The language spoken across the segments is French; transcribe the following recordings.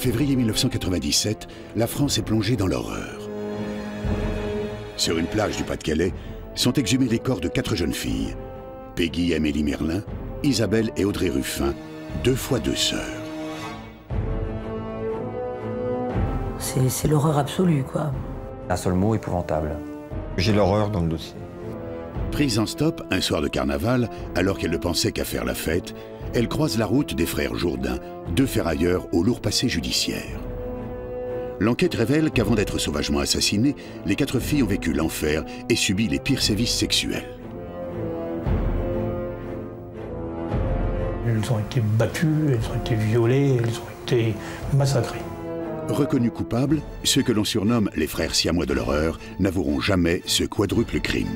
février 1997, la France est plongée dans l'horreur. Sur une plage du Pas-de-Calais sont exhumés les corps de quatre jeunes filles. Peggy Amélie Merlin, Isabelle et Audrey Ruffin, deux fois deux sœurs. C'est l'horreur absolue, quoi. Un seul mot épouvantable. J'ai l'horreur dans le dossier. Prise en stop un soir de carnaval, alors qu'elle ne pensait qu'à faire la fête, elle croise la route des frères Jourdain, deux ferrailleurs au lourd passé judiciaire. L'enquête révèle qu'avant d'être sauvagement assassinées, les quatre filles ont vécu l'enfer et subi les pires sévices sexuels. Elles ont été battues, elles ont été violées, elles ont été massacrées. Reconnus coupables, ceux que l'on surnomme les frères siamois de l'horreur n'avoueront jamais ce quadruple crime.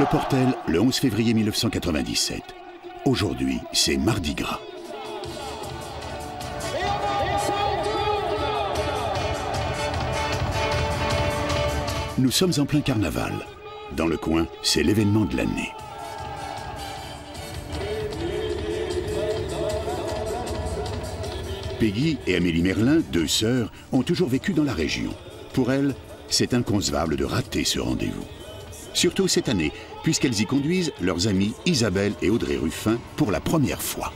Le Portel, le 11 février 1997. Aujourd'hui, c'est Mardi Gras. Nous sommes en plein carnaval. Dans le coin, c'est l'événement de l'année. Peggy et Amélie Merlin, deux sœurs, ont toujours vécu dans la région. Pour elles, c'est inconcevable de rater ce rendez-vous. Surtout cette année, puisqu'elles y conduisent leurs amies Isabelle et Audrey Ruffin pour la première fois.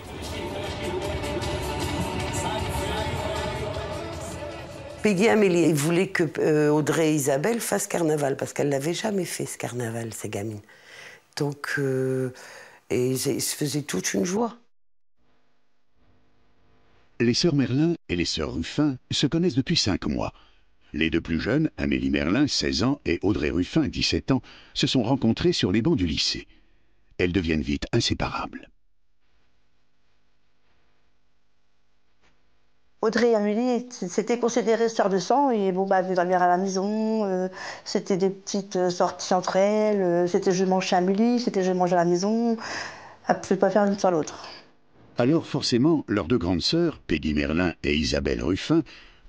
Peggy et Amélie voulaient que euh, Audrey et Isabelle fassent carnaval, parce qu'elles n'avaient jamais fait ce carnaval, ces gamines. Donc, euh, et ils se faisaient toute une joie. Les sœurs Merlin et les sœurs Ruffin se connaissent depuis cinq mois. Les deux plus jeunes, Amélie Merlin, 16 ans, et Audrey Ruffin, 17 ans, se sont rencontrées sur les bancs du lycée. Elles deviennent vite inséparables. Audrey et Amélie, c'était considéré sœurs de sang, et bon, bah, elles dormir à la maison, euh, c'était des petites euh, sorties entre elles, euh, c'était je mange chez Amélie, c'était je mange à la maison, elles ne pouvaient pas faire l'une sans l'autre. Alors forcément, leurs deux grandes sœurs, Peggy Merlin et Isabelle Ruffin,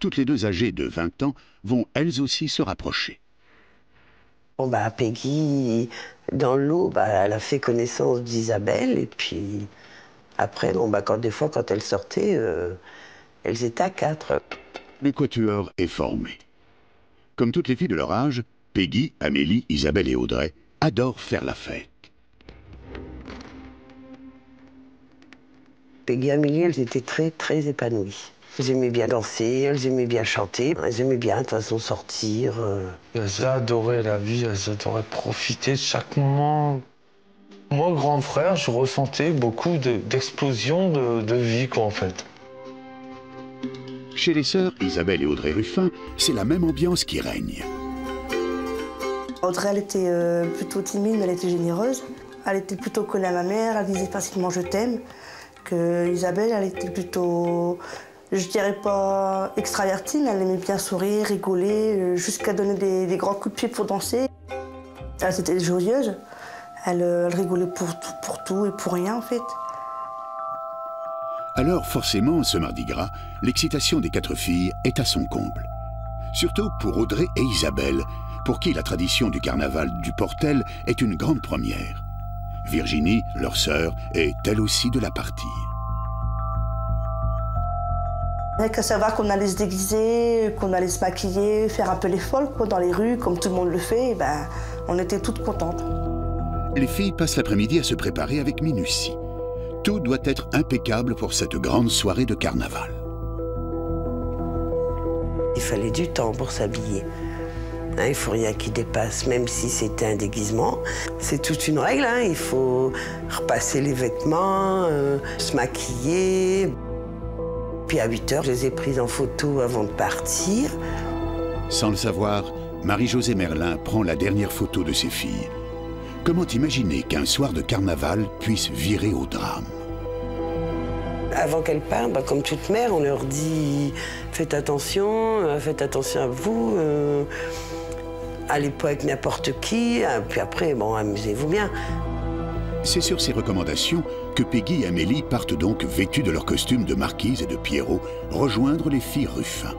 toutes les deux âgées de 20 ans, vont elles aussi se rapprocher. Bon bah Peggy, dans l'eau, bah, elle a fait connaissance d'Isabelle et puis après, bon bah quand des fois quand elle sortait, euh, elles étaient à quatre. Le quatuor est formé. Comme toutes les filles de leur âge, Peggy, Amélie, Isabelle et Audrey adorent faire la fête. Peggy et Amélie, elles étaient très, très épanouies. Elles aimaient bien danser, elles aimaient bien chanter, elles aimaient bien de toute façon sortir. Euh. Elles adoraient la vie, elles adoraient profiter de chaque moment. Moi, grand frère, je ressentais beaucoup d'explosions de, de, vie, quoi, en fait. Chez les sœurs Isabelle et Audrey Ruffin, c'est la même ambiance qui règne. Audrey, elle était euh, plutôt timide, mais elle était généreuse. Elle était plutôt collée à ma mère, elle disait facilement je t'aime. Que Isabelle, elle était plutôt je dirais pas extravertie, mais elle aimait bien sourire, rigoler, euh, jusqu'à donner des, grands coups de pied pour danser. Elle était joyeuse, elle, euh, elle, rigolait pour tout, pour tout et pour rien en fait. Alors forcément, ce mardi gras, l'excitation des quatre filles est à son comble. Surtout pour Audrey et Isabelle, pour qui la tradition du carnaval du Portel est une grande première. Virginie, leur sœur, est elle aussi de la partie. Il n'y a qu'à savoir qu'on allait se déguiser, qu'on allait se maquiller, faire un peu les folles dans les rues, comme tout le monde le fait, ben, on était toutes contentes. Les filles passent l'après-midi à se préparer avec minutie. Tout doit être impeccable pour cette grande soirée de carnaval. Il fallait du temps pour s'habiller. Hein, il ne faut rien qui dépasse, même si c'était un déguisement. C'est toute une règle, hein. il faut repasser les vêtements, euh, se maquiller. Puis à 8 heures, je les ai prises en photo avant de partir. Sans le savoir, Marie-Josée Merlin prend la dernière photo de ses filles. Comment imaginer qu'un soir de carnaval puisse virer au drame avant qu'elles partent, bah, comme toute mère, on leur dit faites attention, euh, faites attention à vous, euh, allez pas avec n'importe qui, euh, puis après, bon, amusez-vous bien. C'est sur ces recommandations que Peggy et Amélie partent donc vêtues de leurs costumes de marquise et de Pierrot rejoindre les filles Ruffin.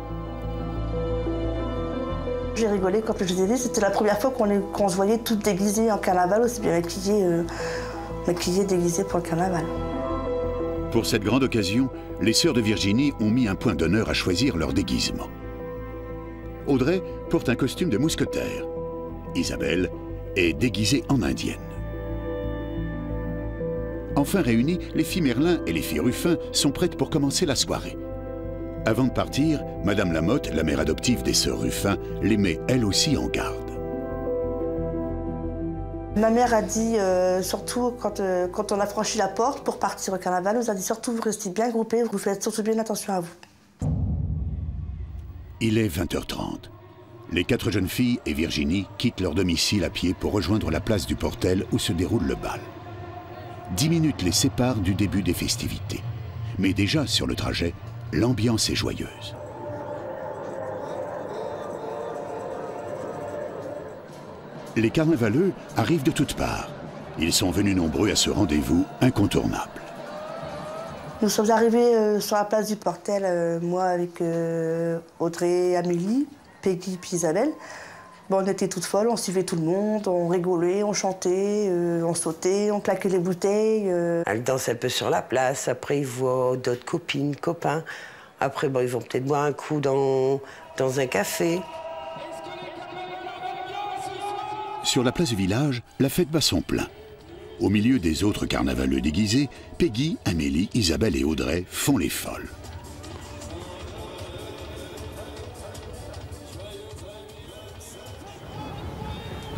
J'ai rigolé quand je les ai dit, c'était la première fois qu'on se voyait toutes déguisées en carnaval, aussi bien maquillées, euh, maquillées déguisées pour le carnaval. Pour cette grande occasion, les sœurs de Virginie ont mis un point d'honneur à choisir leur déguisement. Audrey porte un costume de mousquetaire. Isabelle est déguisée en indienne. Enfin réunies, les filles Merlin et les filles Ruffin sont prêtes pour commencer la soirée. Avant de partir, Madame Lamotte, la mère adoptive des sœurs Ruffin, les met elle aussi en garde. Ma mère a dit, euh, surtout quand, euh, quand, on a franchi la porte pour partir au carnaval, nous a dit surtout vous restez bien groupés, vous faites surtout bien attention à vous. Il est 20h30. Les quatre jeunes filles et Virginie quittent leur domicile à pied pour rejoindre la place du Portel où se déroule le bal. Dix minutes les séparent du début des festivités. Mais déjà sur le trajet, l'ambiance est joyeuse. Les carnavaleux arrivent de toutes parts. Ils sont venus nombreux à ce rendez-vous incontournable. Nous sommes arrivés euh, sur la place du Portel, euh, moi avec euh, Audrey, Amélie, Peggy et Isabelle. Bon, on était toutes folles, on suivait tout le monde, on rigolait, on chantait, on sautait, on claquait les bouteilles. Elle danse un peu sur la place, après ils voient d'autres copines, copains. Après, bon, ils vont peut-être boire un coup dans, dans un café. Sur la place du village, la fête bat son plein. Au milieu des autres carnavaleux déguisés, Peggy, Amélie, Isabelle et Audrey font les folles.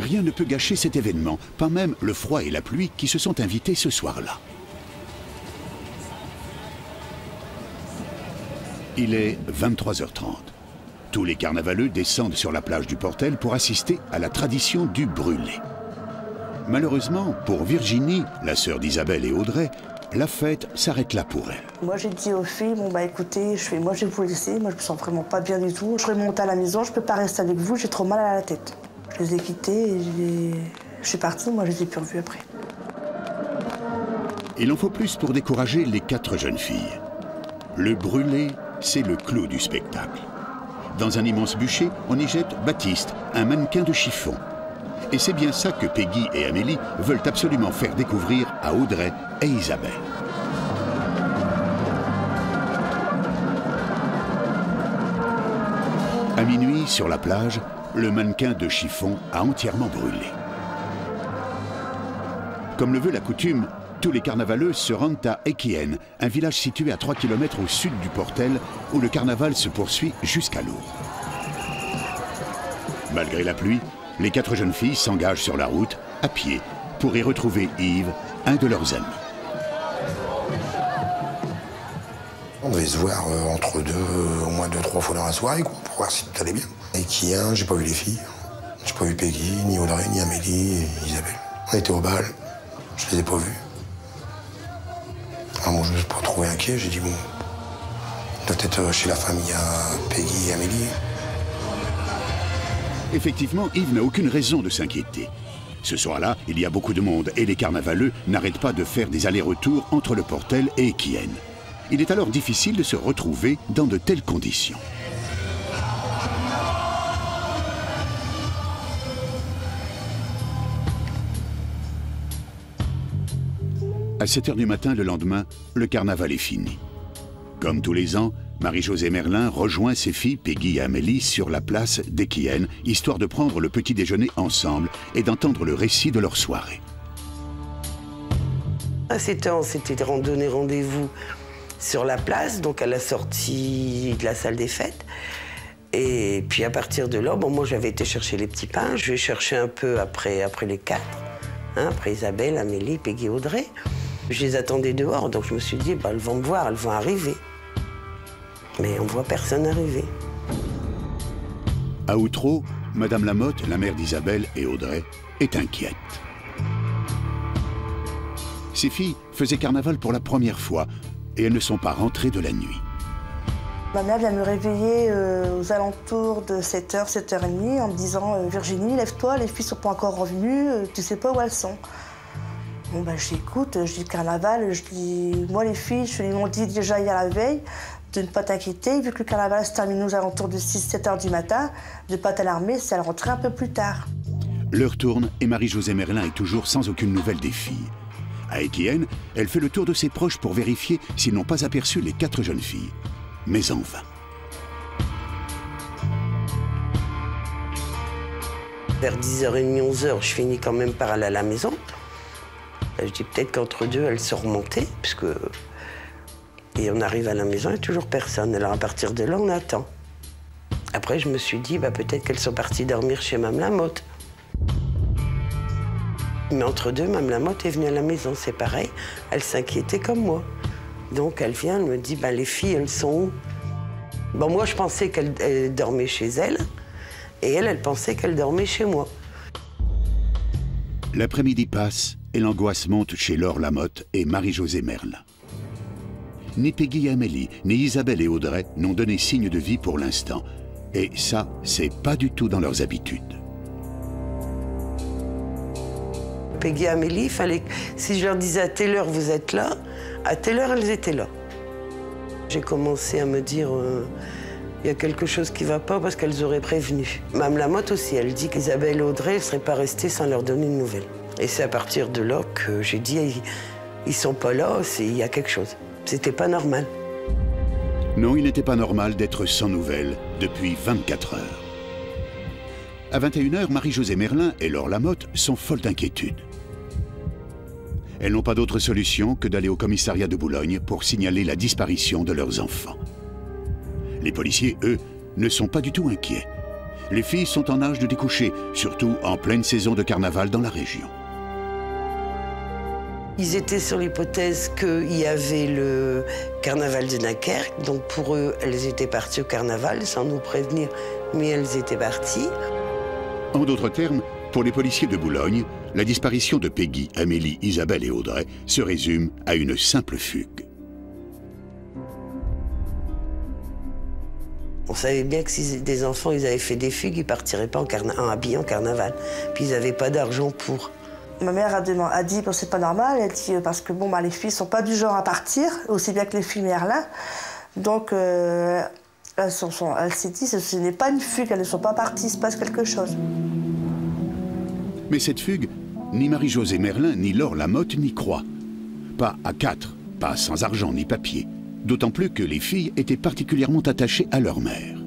Rien ne peut gâcher cet événement, pas même le froid et la pluie qui se sont invités ce soir-là. Il est 23h30. Tous les carnavaleux descendent sur la plage du Portel pour assister à la tradition du brûlé. Malheureusement, pour Virginie, la sœur d'Isabelle et Audrey, la fête s'arrête là pour elle. Moi, j'ai dit aux filles, bon bah écoutez, je fais, moi je vais vous laisser, moi je me sens vraiment pas bien du tout. Je remonte à la maison, je peux pas rester avec vous, j'ai trop mal à la tête. Je les ai quittés et je suis partie, moi je les ai plus revus après. Il en faut plus pour décourager les quatre jeunes filles. Le brûlé c'est le clou du spectacle. Dans un immense bûcher, on y jette Baptiste, un mannequin de chiffon. Et c'est bien ça que Peggy et Amélie veulent absolument faire découvrir à Audrey et Isabelle. À minuit, sur la plage, le mannequin de chiffon a entièrement brûlé. Comme le veut la coutume, tous les carnavaleux se rendent à Ekien, un village situé à 3 km au sud du Portel, où le carnaval se poursuit jusqu'à Lourdes. Malgré la pluie, les quatre jeunes filles s'engagent sur la route, à pied, pour y retrouver Yves, un de leurs amis. On devait se voir euh, entre deux, au moins deux, trois fois dans la soirée, pour voir si tout allait bien. Ekien, j'ai pas vu les filles. J'ai pas vu Peggy, ni Audrey, ni Amélie, Isabelle. On était au bal, je les ai pas vus. Alors moi, je me suis pas trouvé. J'ai dit, bon, peut-être euh, chez la famille à Peggy et Amélie. Effectivement, Yves n'a aucune raison de s'inquiéter. Ce soir-là, il y a beaucoup de monde et les carnavaleux n'arrêtent pas de faire des allers-retours entre le Portel et Equienne. Il est alors difficile de se retrouver dans de telles conditions. À 7 h du matin le lendemain, le carnaval est fini. Comme tous les ans, Marie-Josée Merlin rejoint ses filles Peggy et Amélie sur la place d'Equienne, histoire de prendre le petit déjeuner ensemble et d'entendre le récit de leur soirée. À 7 ans, c'était donné rendez-vous sur la place, donc à la sortie de la salle des fêtes. Et puis à partir de là, bon, moi j'avais été chercher les petits pains. Je vais chercher un peu après, après les quatre, hein, après Isabelle, Amélie, Peggy, Audrey. Je les attendais dehors, donc je me suis dit, bah, elles vont me voir, elles vont arriver. Mais on voit personne arriver. À Outreau, Madame Lamotte, la mère d'Isabelle et Audrey, est inquiète. Ces filles faisaient carnaval pour la première fois et elles ne sont pas rentrées de la nuit. Ma mère vient me réveiller euh, aux alentours de 7h, 7h30 en me disant euh, Virginie, lève-toi, les filles sont pas encore revenues, euh, tu sais pas où elles sont. Bon, ben, j'écoute, je dis carnaval, je dis, moi les filles, je lui m'ont dit déjà hier la veille, de ne pas t'inquiéter, vu que le carnaval se termine aux alentours de 6-7 heures du matin, de ne pas t'alarmer si elle rentrait un peu plus tard. L'heure tourne et Marie-Josée Merlin est toujours sans aucune nouvelle des filles. À Étienne, elle fait le tour de ses proches pour vérifier s'ils n'ont pas aperçu les quatre jeunes filles. Mais en vain. Vers 10h30, 11h, je finis quand même par aller à la maison. Je dis peut-être qu'entre deux, elles sont remontées, puisque... Et on arrive à la maison, il n'y a toujours personne. Alors à partir de là, on attend. Après, je me suis dit, bah, peut-être qu'elles sont parties dormir chez Mme Lamotte. Mais entre deux, Mme Lamotte est venue à la maison, c'est pareil. Elle s'inquiétait comme moi. Donc elle vient, elle me dit, bah, les filles, elles sont où? Bon, moi, je pensais qu'elles dormaient chez elle. Et elle, elle pensait qu'elle dormait chez moi. L'après-midi passe l'angoisse monte chez Laure Lamotte et Marie-Josée Merle. Ni Peggy Amélie, ni Isabelle et Audrey n'ont donné signe de vie pour l'instant. Et ça, c'est pas du tout dans leurs habitudes. Peggy et Amélie, fallait si je leur disais à telle heure vous êtes là, à telle heure elles étaient là. J'ai commencé à me dire, euh, il y a quelque chose qui ne va pas parce qu'elles auraient prévenu. Mme Lamotte aussi, elle dit qu'Isabelle et Audrey ne seraient pas restées sans leur donner une nouvelle. Et c'est à partir de là que j'ai dit, ils sont pas là, il y a quelque chose. C'était pas normal. Non, il n'était pas normal d'être sans nouvelles depuis 24 heures. À 21h, Marie-Josée Merlin et Laure Lamotte sont folles d'inquiétude. Elles n'ont pas d'autre solution que d'aller au commissariat de Boulogne pour signaler la disparition de leurs enfants. Les policiers, eux, ne sont pas du tout inquiets. Les filles sont en âge de découcher, surtout en pleine saison de carnaval dans la région. Ils étaient sur l'hypothèse qu'il y avait le carnaval de Dunkerque, donc pour eux, elles étaient parties au carnaval sans nous prévenir, mais elles étaient parties. En d'autres termes, pour les policiers de Boulogne, la disparition de Peggy, Amélie, Isabelle et Audrey se résume à une simple fugue. On savait bien que si des enfants ils avaient fait des fugues, ils partiraient pas en, en habillés en carnaval. Puis ils n'avaient pas d'argent pour. Ma mère a, demandé, a dit que c'est pas normal. Elle dit euh, parce que bon, bah, les filles sont pas du genre à partir, aussi bien que les filles Merlin. Donc euh, elle, s'est dit ce n'est pas une fugue, elles ne sont pas parties, il se passe quelque chose. Mais cette fugue, ni Marie-Josée Merlin, ni Laure Lamotte n'y croient. Pas à quatre, pas sans argent ni papier. D'autant plus que les filles étaient particulièrement attachées à leur mère.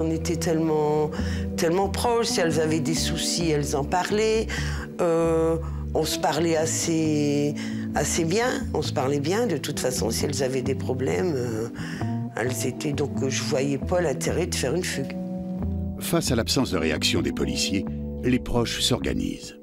On était tellement, tellement proches, si elles avaient des soucis, elles en parlaient. Euh, on se parlait assez, assez bien, on se parlait bien. De toute façon, si elles avaient des problèmes, euh, elles étaient... Donc je voyais pas l'intérêt de faire une fugue. Face à l'absence de réaction des policiers, les proches s'organisent.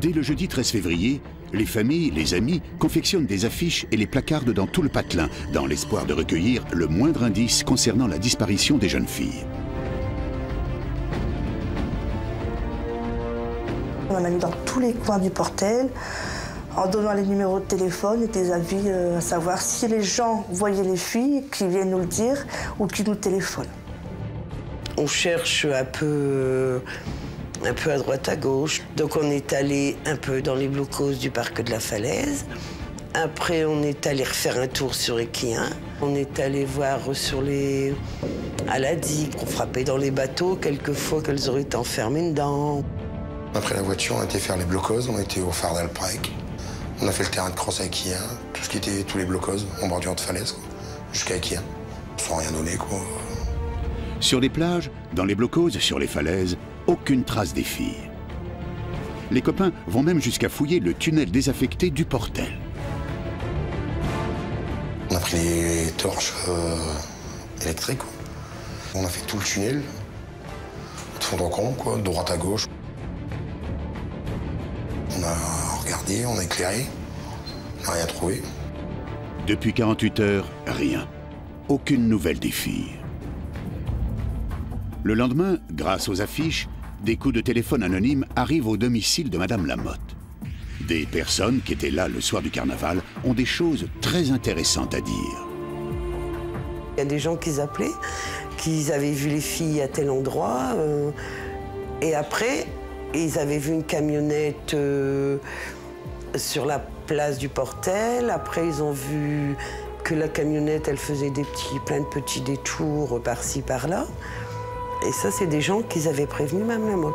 Dès le jeudi 13 février, les familles, les amis confectionnent des affiches et les placardent dans tout le patelin, dans l'espoir de recueillir le moindre indice concernant la disparition des jeunes filles. On a mis dans tous les coins du portel, en donnant les numéros de téléphone et des avis, euh, à savoir si les gens voyaient les filles, qui viennent nous le dire ou qui nous téléphonent. On cherche un peu un peu à droite à gauche. Donc on est allé un peu dans les blocos du parc de la Falaise. Après, on est allé refaire un tour sur Equien. On est allé voir sur les... à la digue, pour frapper dans les bateaux, quelquefois qu'elles auraient été enfermées dedans. Après la voiture, on a été faire les blocos, on était au phare d'Alprec. On a fait le terrain de cross à Equien, tout ce qui était tous les blocos, en bordure de falaise, jusqu'à Equien, sans rien donner, quoi. Sur les plages, dans les blocos, sur les falaises, aucune trace des filles. Les copains vont même jusqu'à fouiller le tunnel désaffecté du portel. On a pris les torches euh, électriques. On a fait tout le tunnel, de fond en comble, quoi, de droite à gauche. On a regardé, on a éclairé, on n'a rien trouvé. Depuis 48 heures, rien. Aucune nouvelle des filles. Le lendemain, grâce aux affiches, des coups de téléphone anonymes arrivent au domicile de Madame Lamotte. Des personnes qui étaient là le soir du carnaval ont des choses très intéressantes à dire. Il y a des gens qui appelaient, qui avaient vu les filles à tel endroit. Euh, et après, ils avaient vu une camionnette euh, sur la place du Portel. Après, ils ont vu que la camionnette, elle faisait des petits, plein de petits détours par-ci, par-là. Et ça, c'est des gens qu'ils avaient prévenus même la mode.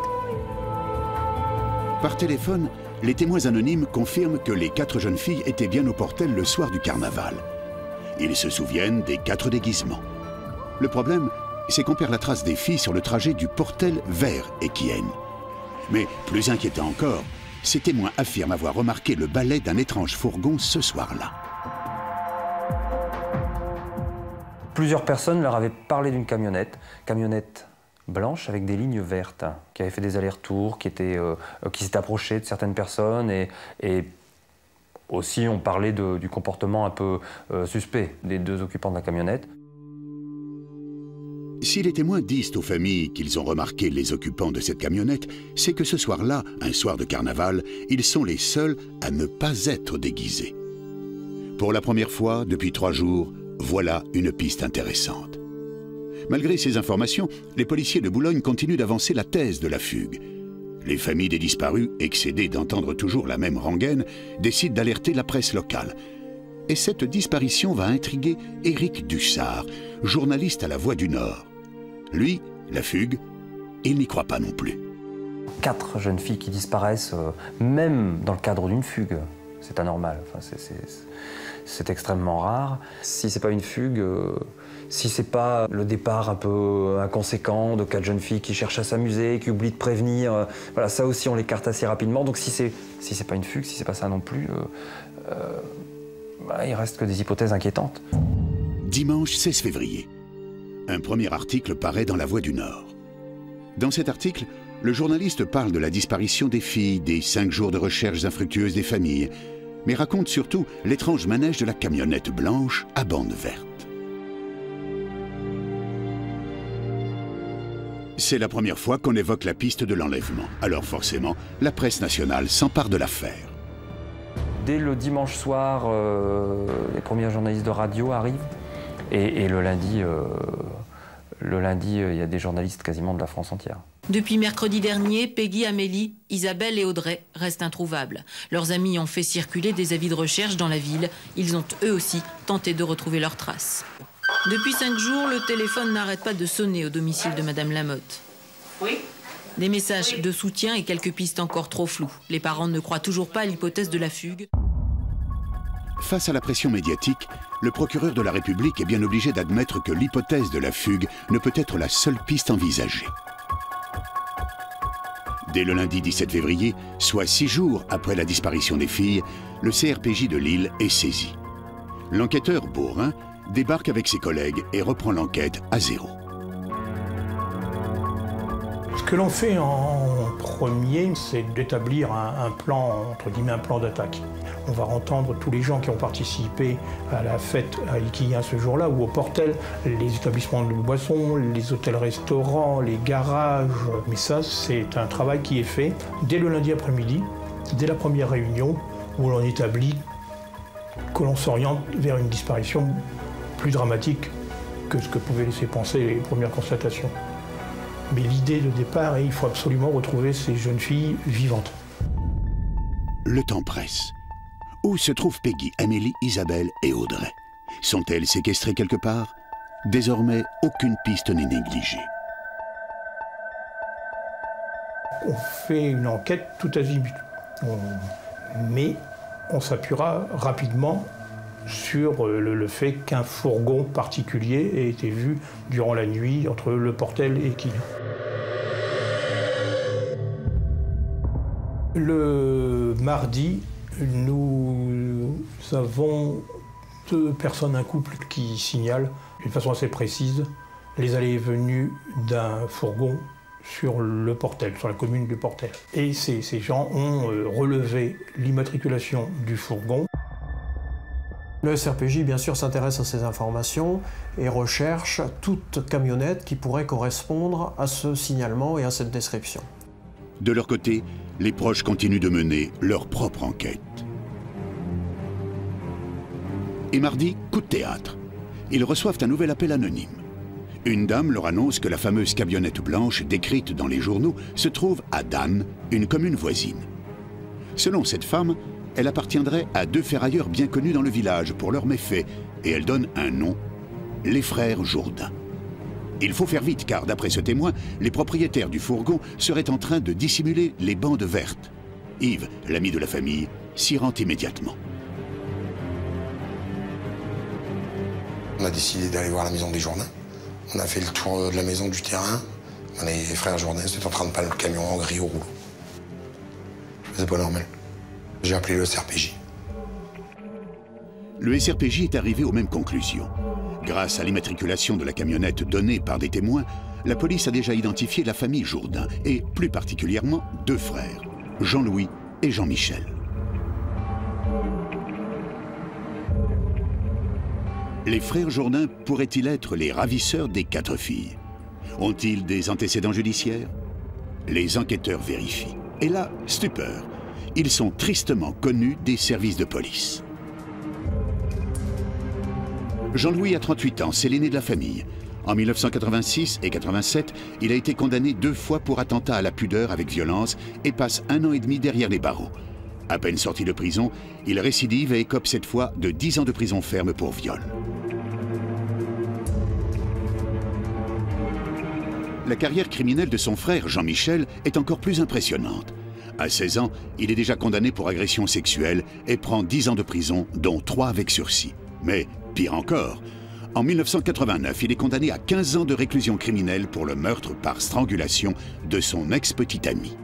Par téléphone, les témoins anonymes confirment que les quatre jeunes filles étaient bien au Portel le soir du carnaval. Ils se souviennent des quatre déguisements. Le problème, c'est qu'on perd la trace des filles sur le trajet du Portel vers Equienne. Mais plus inquiétant encore, ces témoins affirment avoir remarqué le balai d'un étrange fourgon ce soir-là. Plusieurs personnes leur avaient parlé d'une camionnette, camionnette blanche avec des lignes vertes, qui avait fait des allers-retours, qui, euh, qui s'était approché de certaines personnes et, aussi on parlait du comportement un peu euh, suspect des deux occupants de la camionnette. Si les témoins disent aux familles qu'ils ont remarqué les occupants de cette camionnette, c'est que ce soir-là, un soir de carnaval, ils sont les seuls à ne pas être déguisés. Pour la première fois depuis trois jours, voilà une piste intéressante. Malgré ces informations, les policiers de Boulogne continuent d'avancer la thèse de la fugue. Les familles des disparus, excédées d'entendre toujours la même rengaine, décident d'alerter la presse locale. Et cette disparition va intriguer Éric Dussard, journaliste à La Voix du Nord. Lui, la fugue, il n'y croit pas non plus. Quatre jeunes filles qui disparaissent, euh, même dans le cadre d'une fugue, c'est anormal. C'est extrêmement rare. Si c'est pas une fugue, euh, si c'est pas le départ un peu inconséquent de quatre jeunes filles qui cherchent à s'amuser, qui oublient de prévenir, euh, ça aussi on l'écarte assez rapidement. Donc si c'est si pas une fugue, si c'est pas ça non plus, euh, euh, bah, il reste que des hypothèses inquiétantes. Dimanche 16 février, un premier article paraît dans La Voix du Nord. Dans cet article, le journaliste parle de la disparition des filles, des cinq jours de recherches infructueuses des familles, mais raconte surtout l'étrange manège de la camionnette blanche à bande verte. C'est la première fois qu'on évoque la piste de l'enlèvement. Alors forcément, la presse nationale s'empare de l'affaire. Dès le dimanche soir, euh, les premiers journalistes de radio arrivent. Et, et le lundi, euh, le lundi, euh, il y a des journalistes quasiment de la France entière. Depuis mercredi dernier, Peggy, Amélie, Isabelle et Audrey restent introuvables. Leurs amis ont fait circuler des avis de recherche dans la ville. Ils ont eux aussi tenté de retrouver leurs traces. Depuis cinq jours, le téléphone n'arrête pas de sonner au domicile de Madame Lamotte. Oui Des messages de soutien et quelques pistes encore trop floues. Les parents ne croient toujours pas à l'hypothèse de la fugue. Face à la pression médiatique, le procureur de la République est bien obligé d'admettre que l'hypothèse de la fugue ne peut être la seule piste envisagée. Dès le lundi 17 février, soit six jours après la disparition des filles, le CRPJ de Lille est saisi. L'enquêteur Bourrin débarque avec ses collègues et reprend l'enquête à zéro. Ce que l'on fait en premier, c'est d'établir un, plan, entre guillemets, un plan d'attaque. On va entendre tous les gens qui ont participé à la fête à Iquia ce jour-là, ou au Portel, les établissements de boissons, les hôtels-restaurants, les garages. Mais ça, c'est un travail qui est fait dès le lundi après-midi, dès la première réunion, où l'on établit que l'on s'oriente vers une disparition plus dramatique que ce que pouvaient laisser penser les premières constatations. Mais l'idée de départ est il faut absolument retrouver ces jeunes filles vivantes. Le temps presse. Où se trouvent Peggy, Amélie, Isabelle et Audrey? Sont-elles séquestrées quelque part? Désormais, aucune piste n'est négligée. On fait une enquête tout azimut. On- Mais on s'appuiera rapidement sur euh, le, fait qu'un fourgon particulier ait été vu durant la nuit entre le Portel et Quillan. Le mardi, nous avons deux personnes, un couple qui signalent d'une façon assez précise les allées et venues d'un fourgon sur le Portel, sur la commune du Portel. Et ces, ces gens ont euh, relevé l'immatriculation du fourgon. Le SRPJ, bien sûr, s'intéresse à ces informations et recherche toute camionnette qui pourrait correspondre à ce signalement et à cette description. De leur côté, les proches continuent de mener leur propre enquête. Et mardi, coup de théâtre. Ils reçoivent un nouvel appel anonyme. Une dame leur annonce que la fameuse camionnette blanche décrite dans les journaux se trouve à Dan, une commune voisine. Selon cette femme, elle appartiendrait à deux ferrailleurs bien connus dans le village pour leurs méfaits, et elle donne un nom, les frères Jourdain. Il faut faire vite car, d'après ce témoin, les propriétaires du fourgon seraient en train de dissimuler les bandes vertes. Yves, l'ami de la famille, s'y rend immédiatement. On a décidé d'aller voir la maison des Jourdains. On a fait le tour de la maison du terrain. Les frères Jourdain étaient en train de peindre le camion en gris au rouleau. C'est pas normal. J'ai appelé le SRPJ. Le SRPJ est arrivé aux mêmes conclusions. Grâce à l'immatriculation de la camionnette donnée par des témoins, la police a déjà identifié la famille Jourdain et plus particulièrement deux frères, Jean-Louis et Jean-Michel. Les frères Jourdain pourraient-ils être les ravisseurs des quatre filles? Ont-ils des antécédents judiciaires? Les enquêteurs vérifient. Et là, stupeur, ils sont tristement connus des services de police. Jean-Louis a 38 ans, c'est l'aîné de la famille. En 1986 et 87, il a été condamné deux fois pour attentat à la pudeur avec violence et passe un an et demi derrière les barreaux. À peine sorti de prison, il récidive et écope cette fois de 10 ans de prison ferme pour viol. La carrière criminelle de son frère Jean-Michel est encore plus impressionnante. À 16 ans, il est déjà condamné pour agression sexuelle et prend 10 ans de prison, dont 3 avec sursis. Mais, pire encore, en 1989, il est condamné à 15 ans de réclusion criminelle pour le meurtre par strangulation de son ex-petite amie.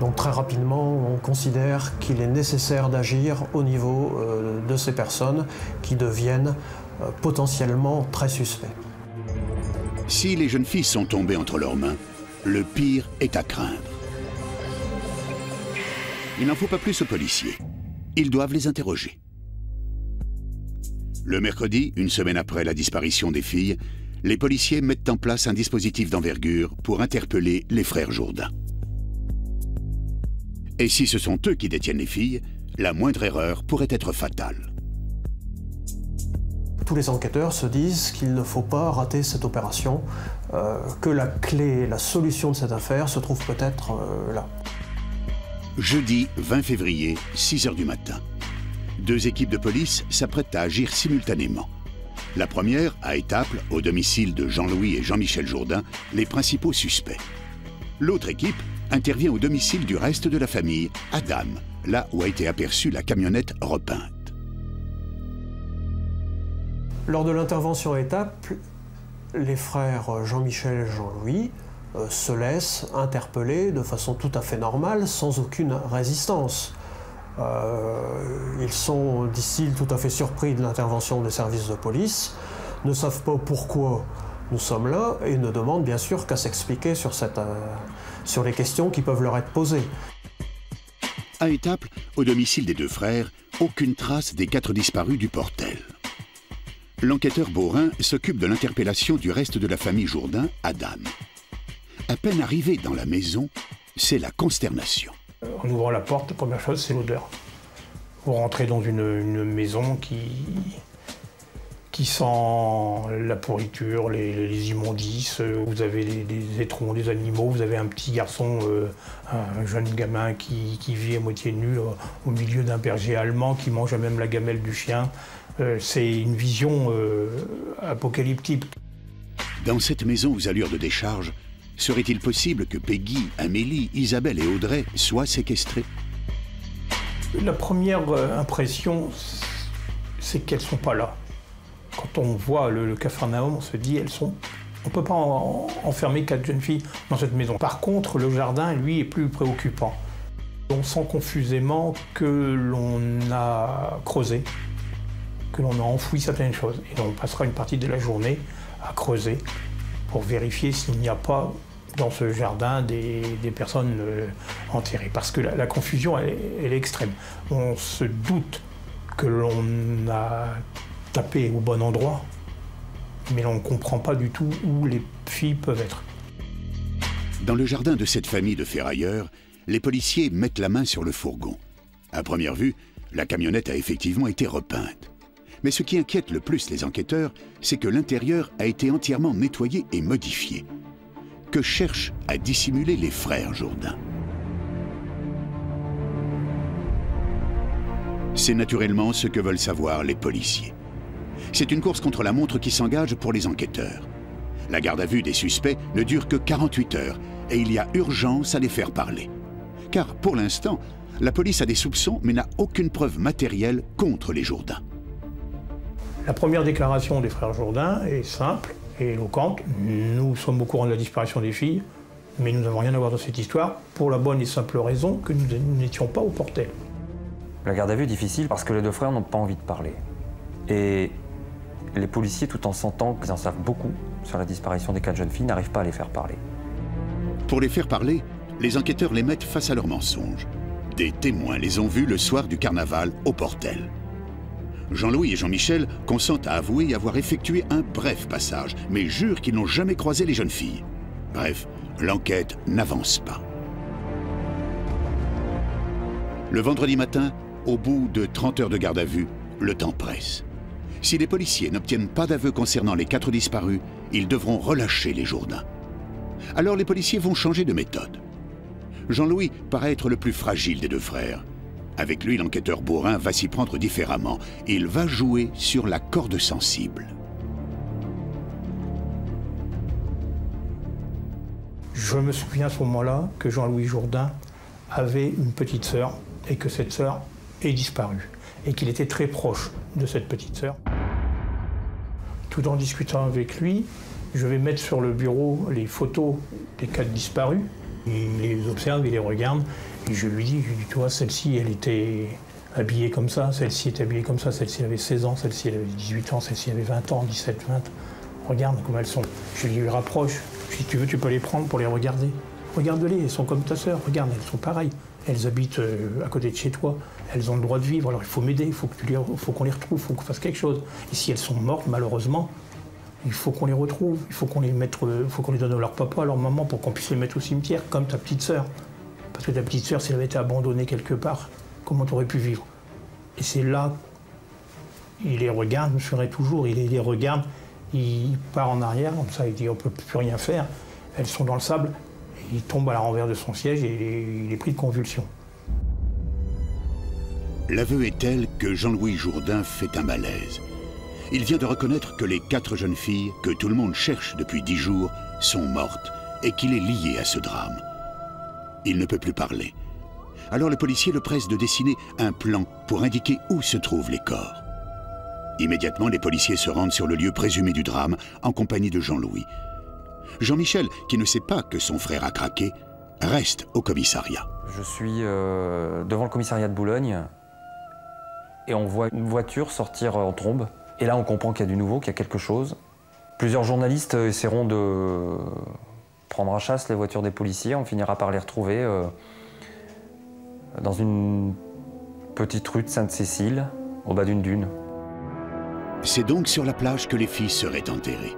Donc très rapidement, on considère qu'il est nécessaire d'agir au niveau euh, de ces personnes qui deviennent euh, potentiellement très suspects. Si les jeunes filles sont tombées entre leurs mains, le pire est à craindre. Il n'en faut pas plus aux policiers. Ils doivent les interroger. Le mercredi, une semaine après la disparition des filles, les policiers mettent en place un dispositif d'envergure pour interpeller les frères Jourdain. Et si ce sont eux qui détiennent les filles, la moindre erreur pourrait être fatale. Tous les enquêteurs se disent qu'il ne faut pas rater cette opération, euh, que la clé, la solution de cette affaire se trouve peut-être euh, là. Jeudi 20 février, 6 h du matin. Deux équipes de police s'apprêtent à agir simultanément. La première, à Étaples, au domicile de Jean-Louis et Jean-Michel Jourdain, les principaux suspects. L'autre équipe intervient au domicile du reste de la famille, à Dame, là où a été aperçue la camionnette repeinte. Lors de l'intervention à Étaples, les frères Jean-Michel et Jean-Louis euh, se laissent interpeller de façon tout à fait normale, sans aucune résistance. Euh, ils sont, disent-ils, tout à fait surpris de l'intervention des services de police, ne savent pas pourquoi nous sommes là et ne demandent bien sûr qu'à s'expliquer sur, euh, les questions qui peuvent leur être posées. À Étaples, au domicile des deux frères, aucune trace des quatre disparus du Portel. L'enquêteur Beaurin s'occupe de l'interpellation du reste de la famille Jourdain à Dame. À peine arrivé dans la maison, c'est la consternation. En ouvrant la porte, la première chose, c'est l'odeur. Vous rentrez dans une, maison qui, qui sent la pourriture, les, immondices, vous avez des, étrons, des animaux, vous avez un petit garçon, euh, un jeune gamin qui, vit à moitié nu euh, au milieu d'un berger allemand qui mange même la gamelle du chien. Euh, c'est une vision apocalyptique. Dans cette maison aux allures de décharge, Serait-il possible que Peggy, Amélie, Isabelle et Audrey soient séquestrées? La première euh, impression, c'est qu'elles ne sont pas là. Quand on voit le, le Capharnaüm, on se dit, elles sont on ne peut pas enfermer quatre jeunes filles dans cette maison. Par contre, le jardin, lui, est plus préoccupant. On sent confusément que l'on a creusé, que l'on a enfoui certaines choses. Et on passera une partie de la journée à creuser pour vérifier s'il n'y a pas dans ce jardin des, personnes euh, enterrées. Parce que la, confusion, elle, est extrême. On se doute que l'on a tapé au bon endroit, mais on ne comprend pas du tout où les filles peuvent être. Dans le jardin de cette famille de ferrailleurs, les policiers mettent la main sur le fourgon. À première vue, la camionnette a effectivement été repeinte. Mais ce qui inquiète le plus les enquêteurs, c'est que l'intérieur a été entièrement nettoyé et modifié. Que cherchent à dissimuler les frères Jourdain? C'est naturellement ce que veulent savoir les policiers. C'est une course contre la montre qui s'engage pour les enquêteurs. La garde à vue des suspects ne dure que 48 heures et il y a urgence à les faire parler. Car pour l'instant, la police a des soupçons mais n'a aucune preuve matérielle contre les Jourdains. La première déclaration des frères Jourdain est simple et éloquente. Nous sommes au courant de la disparition des filles, mais nous n'avons rien à voir dans cette histoire pour la bonne et simple raison que nous n'étions pas au portel. La garde à vue est difficile parce que les deux frères n'ont pas envie de parler. Et les policiers, tout en sentant qu'ils en savent beaucoup sur la disparition des quatre jeunes filles, n'arrivent pas à les faire parler. Pour les faire parler, les enquêteurs les mettent face à leurs mensonges. Des témoins les ont vus le soir du carnaval au Portel. Jean-Louis et Jean-Michel consentent à avouer avoir effectué un bref passage, mais jurent qu'ils n'ont jamais croisé les jeunes filles. Bref, l'enquête n'avance pas. Le vendredi matin, au bout de 30 heures de garde à vue, le temps presse. Si les policiers n'obtiennent pas d'aveu concernant les quatre disparus, ils devront relâcher les Jourdains. Alors les policiers vont changer de méthode. Jean-Louis paraît être le plus fragile des deux frères. Avec lui, l'enquêteur Bourrin va s'y prendre différemment. Il va jouer sur la corde sensible. Je me souviens à ce moment-là que Jean-Louis Jourdain avait une petite sœur et que cette sœur est disparue et qu'il était très proche de cette petite sœur. Tout en discutant avec lui, je vais mettre sur le bureau les photos des quatre disparus. Il les observe, il les regarde, je lui dis, je toi, celle-ci, elle était habillée comme ça, celle-ci est habillée comme ça, celle-ci avait 16 ans, celle-ci avait 18 ans, celle-ci avait 20 ans, 17, 20. Regarde comment elles sont. Je lui rapproche. Si tu veux, tu peux les prendre pour les regarder. Regarde-les, elles sont comme ta sœur, regarde, elles sont pareilles. Elles habitent euh, à côté de chez toi, elles ont le droit de vivre, alors il faut m'aider, il faut qu'on les, retrouve, il faut qu'on fasse quelque chose. Et si elles sont mortes, malheureusement, il faut qu'on les retrouve, il faut qu'on les, euh, faut qu'on les donne à leur papa, à leur maman, pour qu'on puisse les mettre au cimetière, comme ta petite sœur. Parce que ta petite sœur, si elle avait été abandonnée quelque part, comment tu aurais pu vivre? Et c'est là, il les regarde, je ferai toujours, il les regarde, il part en arrière, comme ça, il dit on ne peut plus rien faire. Elles sont dans le sable, il tombe à la de son siège et il est pris de convulsions. L'aveu est tel que Jean-Louis Jourdain fait un malaise. Il vient de reconnaître que les quatre jeunes filles, que tout le monde cherche depuis dix jours, sont mortes et qu'il est lié à ce drame. Il ne peut plus parler. Alors le policier le presse de dessiner un plan pour indiquer où se trouvent les corps. Immédiatement, les policiers se rendent sur le lieu présumé du drame en compagnie de Jean-Louis. Jean-Michel, qui ne sait pas que son frère a craqué, reste au commissariat. Je suis euh, devant le commissariat de Boulogne et on voit une voiture sortir en trombe. Et là, on comprend qu'il y a du nouveau, qu'il y a quelque chose. Plusieurs journalistes essaieront de prendre à chasse les voitures des policiers. On finira par les retrouver euh, dans une petite rue de Sainte-Cécile, au bas d'une dune. C'est donc sur la plage que les filles seraient enterrées.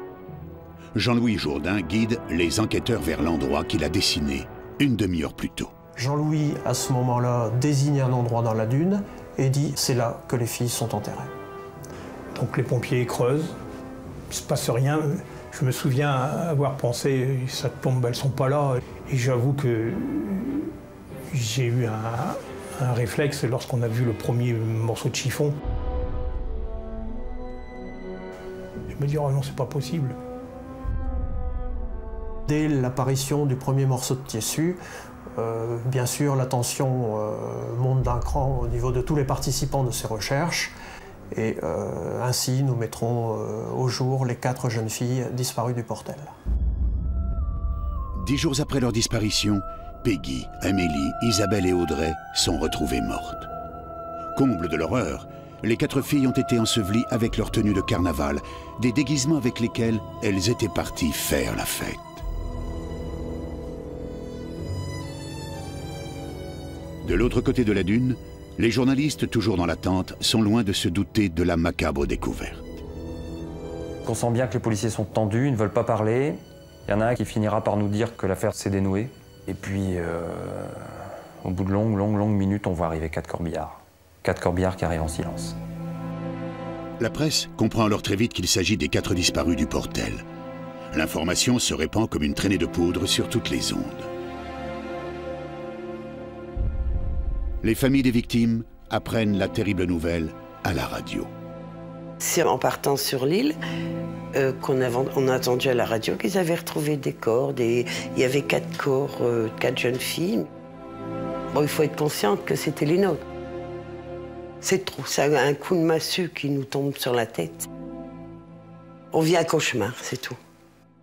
Jean-Louis Jourdain guide les enquêteurs vers l'endroit qu'il a dessiné une demi-heure plus tôt. Jean-Louis, à ce moment-là, désigne un endroit dans la dune et dit c'est là que les filles sont enterrées. Donc les pompiers creusent, il ne se passe rien. Je me souviens avoir pensé, ça tombe, elles sont pas là. Et j'avoue que j'ai eu un, réflexe lorsqu'on a vu le premier morceau de chiffon. Je me dis, oh non, c'est pas possible. Dès l'apparition du premier morceau de tissu, euh, bien sûr, l'attention euh, monte d'un cran au niveau de tous les participants de ces recherches. Et euh, ainsi, nous mettrons au jour les quatre jeunes filles disparues du portel. Dix jours après leur disparition, Peggy, Amélie, Isabelle et Audrey sont retrouvées mortes. Comble de l'horreur, les quatre filles ont été ensevelies avec leur tenue de carnaval, des déguisements avec lesquels elles étaient parties faire la fête. De l'autre côté de la dune, les journalistes, toujours dans l'attente, sont loin de se douter de la macabre découverte. On sent bien que les policiers sont tendus, ils ne veulent pas parler. Il y en a un qui finira par nous dire que l'affaire s'est dénouée. Et puis, euh, Au bout de longues, longues, longues minutes, on voit arriver quatre corbillards. Quatre corbillards qui arrivent en silence. La presse comprend alors très vite qu'il s'agit des quatre disparus du Portel. L'information se répand comme une traînée de poudre sur toutes les ondes. Les familles des victimes apprennent la terrible nouvelle à la radio. C'est en partant sur l'île euh, qu'on a, on a entendu à la radio qu'ils avaient retrouvé des corps. Des, il y avait quatre corps, euh, quatre jeunes filles. Bon, il faut être consciente que c'était les nôtres. C'est trop, c'est un coup de massue qui nous tombe sur la tête. On vit un cauchemar, c'est tout.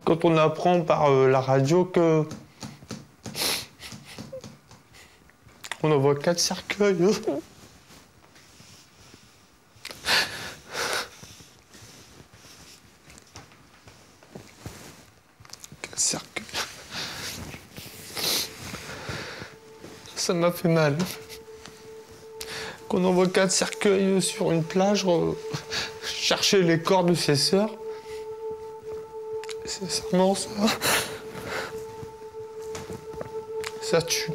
Quand on apprend par euh, la radio que on envoie quatre cercueils. quatre cercueils. Ça m'a fait mal. Qu'on envoie quatre cercueils sur une plage, euh, chercher les corps de ses sœurs. Sincèrement, ça. Ça tue.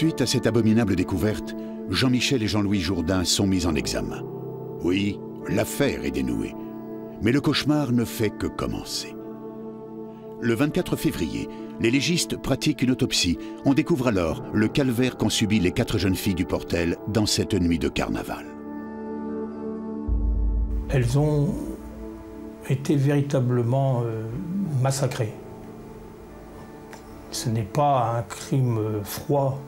Suite à cette abominable découverte, Jean-Michel et Jean-Louis Jourdain sont mis en examen. Oui, l'affaire est dénouée, mais le cauchemar ne fait que commencer. Le 24 février, les légistes pratiquent une autopsie. On découvre alors le calvaire qu'ont subi les quatre jeunes filles du Portel dans cette nuit de carnaval. Elles ont été véritablement euh, massacrées. Ce n'est pas un crime euh, froid.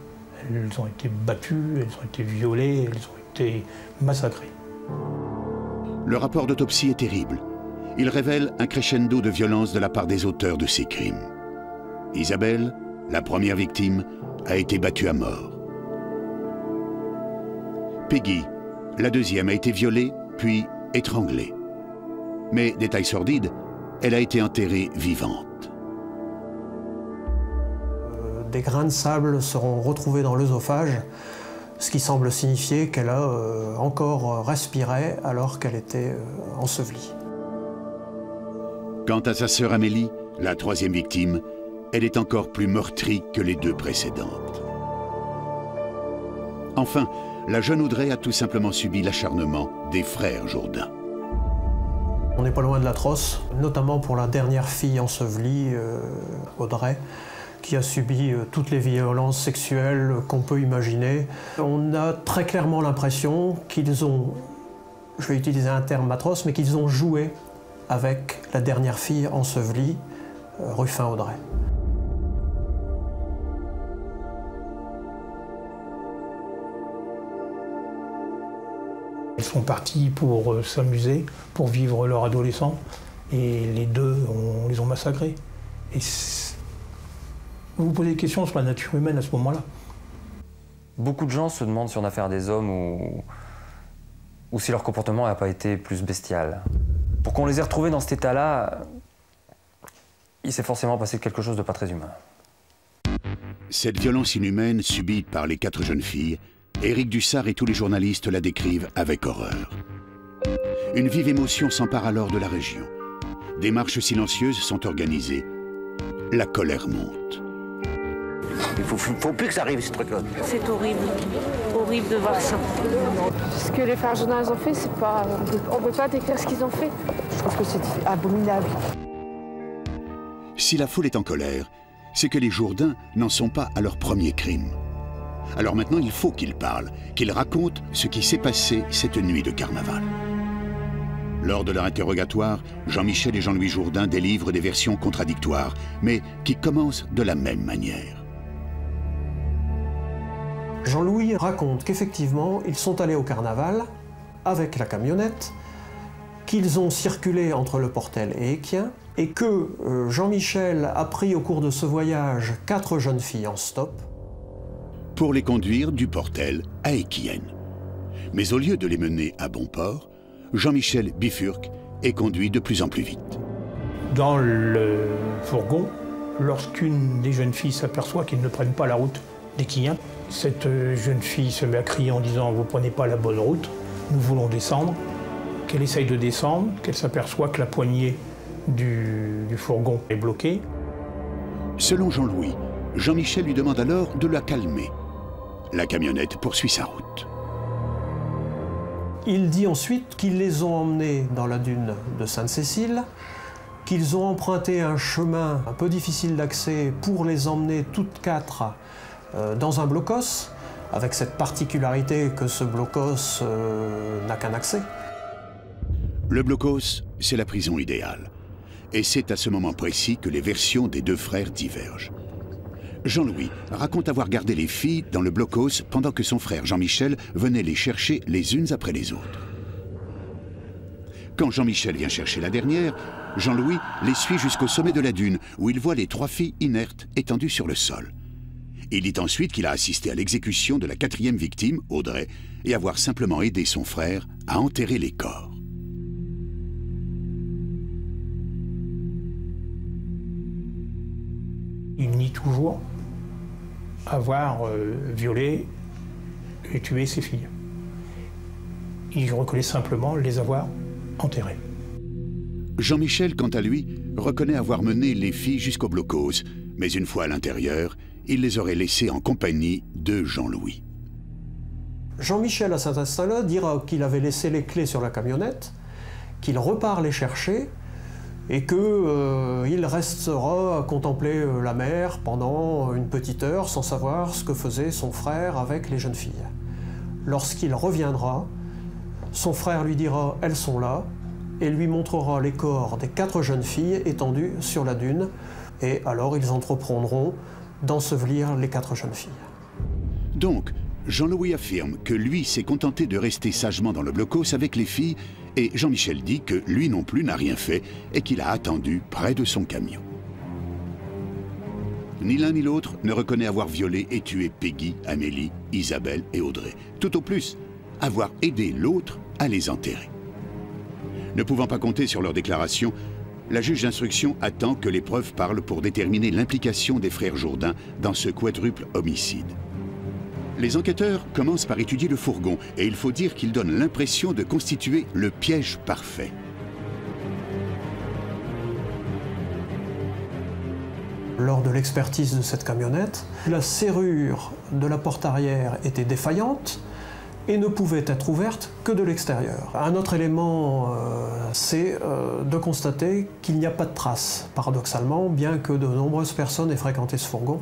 Elles ont été battues, elles ont été violées, elles ont été massacrées. Le rapport d'autopsie est terrible. Il révèle un crescendo de violence de la part des auteurs de ces crimes. Isabelle, la première victime, a été battue à mort. Peggy, la deuxième, a été violée, puis étranglée. Mais, détail sordide, elle a été enterrée vivante. Des grains de sable seront retrouvés dans l'œsophage, ce qui semble signifier qu'elle a euh, encore respiré alors qu'elle était euh, ensevelie. Quant à sa sœur Amélie, la troisième victime, elle est encore plus meurtrie que les deux précédentes. Enfin, la jeune Audrey a tout simplement subi l'acharnement des frères Jourdain. On n'est pas loin de l'atroce, notamment pour la dernière fille ensevelie, euh, Audrey, qui a subi euh, toutes les violences sexuelles qu'on peut imaginer. On a très clairement l'impression qu'ils ont, je vais utiliser un terme atroce, mais qu'ils ont joué avec la dernière fille ensevelie, euh, Ruffin-Audrey. Ils sont partis pour euh, s'amuser, pour vivre leur adolescent, et les deux, on les ont massacrés. Vous vous posez des questions sur la nature humaine à ce moment-là. Beaucoup de gens se demandent si on a affaire à des hommes ou, ou si leur comportement n'a pas été plus bestial. Pour qu'on les ait retrouvés dans cet état-là, il s'est forcément passé quelque chose de pas très humain. Cette violence inhumaine subie par les quatre jeunes filles, Éric Dussard et tous les journalistes la décrivent avec horreur. Une vive émotion s'empare alors de la région. Des marches silencieuses sont organisées. La colère monte. Il faut, faut, plus que ça arrive, ce truc-là. C'est horrible. Horrible de voir ça. Ce que les frères Jourdain ont fait, c'est pas. On ne peut pas décrire ce qu'ils ont fait. Je trouve que c'est abominable. Si la foule est en colère, c'est que les Jourdains n'en sont pas à leur premier crime. Alors maintenant, il faut qu'ils parlent, qu'ils racontent ce qui s'est passé cette nuit de carnaval. Lors de leur interrogatoire, Jean-Michel et Jean-Louis Jourdain délivrent des versions contradictoires, mais qui commencent de la même manière. Jean-Louis raconte qu'effectivement, ils sont allés au carnaval avec la camionnette, qu'ils ont circulé entre le Portel et Équien, et que euh, Jean-Michel a pris au cours de ce voyage quatre jeunes filles en stop. Pour les conduire du Portel à Équien. Mais au lieu de les mener à bon port, Jean-Michel bifurque et conduit de plus en plus vite. Dans le fourgon, lorsqu'une des jeunes filles s'aperçoit qu'ils ne prennent pas la route cette jeune fille se met à crier en disant « Vous prenez pas la bonne route, nous voulons descendre », qu'elle essaye de descendre, qu'elle s'aperçoit que la poignée du, du fourgon est bloquée. Selon Jean-Louis, Jean-Michel lui demande alors de la calmer. La camionnette poursuit sa route. Il dit ensuite qu'ils les ont emmenés dans la dune de Sainte-Cécile, qu'ils ont emprunté un chemin un peu difficile d'accès pour les emmener toutes quatre euh, dans un blocos, avec cette particularité que ce blocos euh, n'a qu'un accès. Le blocos, c'est la prison idéale. Et c'est à ce moment précis que les versions des deux frères divergent. Jean-Louis raconte avoir gardé les filles dans le blocos pendant que son frère Jean-Michel venait les chercher les unes après les autres. Quand Jean-Michel vient chercher la dernière, Jean-Louis les suit jusqu'au sommet de la dune où il voit les trois filles inertes étendues sur le sol. Il dit ensuite qu'il a assisté à l'exécution de la quatrième victime, Audrey, et avoir simplement aidé son frère à enterrer les corps. Il nie toujours avoir euh, violé et tué ses filles. Il reconnaît simplement les avoir enterrées. Jean-Michel, quant à lui, reconnaît avoir mené les filles jusqu'au blocos, mais une fois à l'intérieur, il les aurait laissées en compagnie de Jean-Louis. Jean-Michel, à cet instant-là, dira qu'il avait laissé les clés sur la camionnette, qu'il repart les chercher et qu'il euh, restera à contempler euh, la mer pendant une petite heure sans savoir ce que faisait son frère avec les jeunes filles. Lorsqu'il reviendra, son frère lui dira elles sont là et lui montrera les corps des quatre jeunes filles étendues sur la dune et alors ils entreprendront d'ensevelir les quatre jeunes filles. Donc, Jean-Louis affirme que lui s'est contenté de rester sagement dans le blocos avec les filles et Jean-Michel dit que lui non plus n'a rien fait et qu'il a attendu près de son camion. Ni l'un ni l'autre ne reconnaît avoir violé et tué Peggy, Amélie, Isabelle et Audrey. Tout au plus, avoir aidé l'autre à les enterrer. Ne pouvant pas compter sur leur déclaration, la juge d'instruction attend que les preuves parlent pour déterminer l'implication des frères Jourdain dans ce quadruple homicide. Les enquêteurs commencent par étudier le fourgon et il faut dire qu'il donne l'impression de constituer le piège parfait. Lors de l'expertise de cette camionnette, la serrure de la porte arrière était défaillante et ne pouvait être ouverte que de l'extérieur. Un autre élément, euh, c'est euh, de constater qu'il n'y a pas de traces, paradoxalement, bien que de nombreuses personnes aient fréquenté ce fourgon.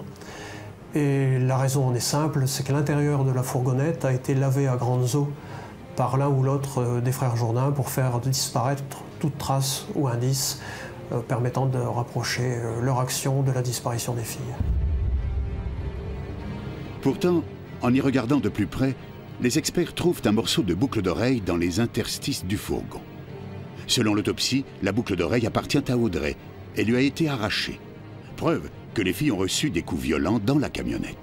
Et la raison en est simple, c'est que l'intérieur de la fourgonnette a été lavé à grandes eaux par l'un ou l'autre euh, des frères Jourdain pour faire disparaître toute trace ou indice permettant de rapprocher leur action de la disparition des filles. Pourtant, en y regardant de plus près, les experts trouvent un morceau de boucle d'oreille dans les interstices du fourgon. Selon l'autopsie, la boucle d'oreille appartient à Audrey et lui a été arrachée. Preuve que les filles ont reçu des coups violents dans la camionnette.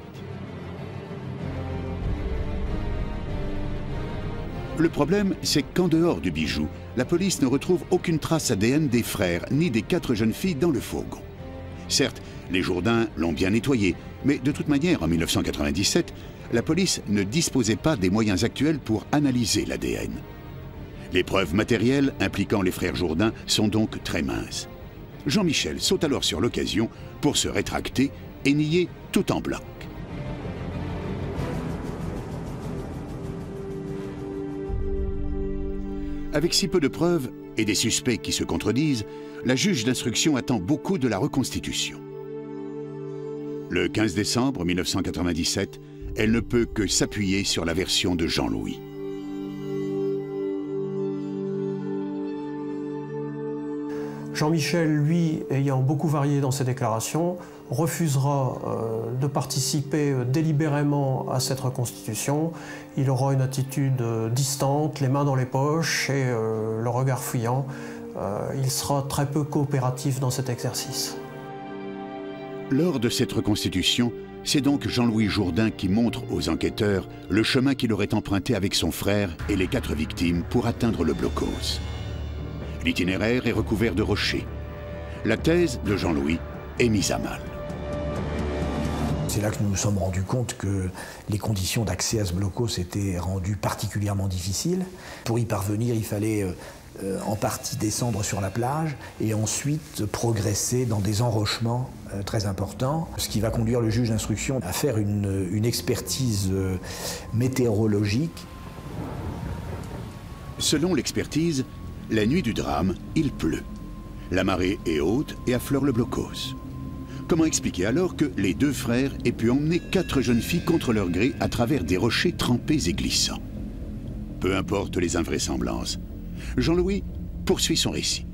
Le problème, c'est qu'en dehors du bijou, la police ne retrouve aucune trace ADN des frères ni des quatre jeunes filles dans le fourgon. Certes, les Jourdains l'ont bien nettoyé, mais de toute manière, en 1997, la police ne disposait pas des moyens actuels pour analyser l'ADN. Les preuves matérielles impliquant les frères Jourdain sont donc très minces. Jean-Michel saute alors sur l'occasion pour se rétracter et nier tout en bloc. Avec si peu de preuves et des suspects qui se contredisent, la juge d'instruction attend beaucoup de la reconstitution. Le 15 décembre 1997, elle ne peut que s'appuyer sur la version de Jean-Louis. Jean-Michel, lui, ayant beaucoup varié dans ses déclarations, refusera euh, de participer euh, délibérément à cette reconstitution. Il aura une attitude euh, distante, les mains dans les poches et le regard fuyant. il sera très peu coopératif dans cet exercice. Lors de cette reconstitution, c'est donc Jean-Louis Jourdain qui montre aux enquêteurs le chemin qu'il aurait emprunté avec son frère et les quatre victimes pour atteindre le blocos. L'itinéraire est recouvert de rochers. La thèse de Jean-Louis est mise à mal. C'est là que nous nous sommes rendus compte que les conditions d'accès à ce blocos étaient rendues particulièrement difficiles. Pour y parvenir, il fallait euh, en partie descendre sur la plage et ensuite progresser dans des enrochements euh, très importants, ce qui va conduire le juge d'instruction à faire une, une expertise euh, météorologique. Selon l'expertise, la nuit du drame, il pleut. La marée est haute et affleure le blocos. Comment expliquer alors que les deux frères aient pu emmener quatre jeunes filles contre leur gré à travers des rochers trempés et glissants? Peu importe les invraisemblances, Jean-Louis poursuit son récit.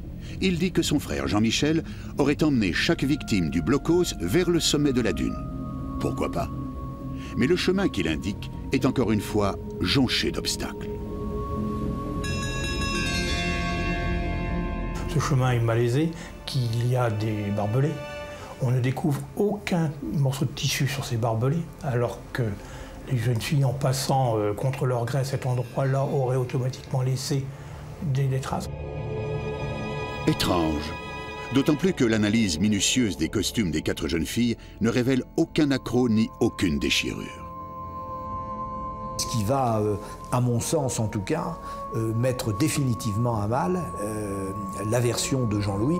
Il dit que son frère Jean-Michel aurait emmené chaque victime du blocos vers le sommet de la dune. Pourquoi pas? Mais le chemin qu'il indique est encore une fois jonché d'obstacles. Ce chemin est malaisé, qu'il y a des barbelés. On ne découvre aucun morceau de tissu sur ces barbelés, alors que les jeunes filles, en passant euh, contre leur gré à cet endroit-là, auraient automatiquement laissé des, des traces. Étrange. D'autant plus que l'analyse minutieuse des costumes des quatre jeunes filles ne révèle aucun accroc ni aucune déchirure. Ce qui va, euh, à mon sens en tout cas, euh, mettre définitivement à mal euh, la version de Jean-Louis.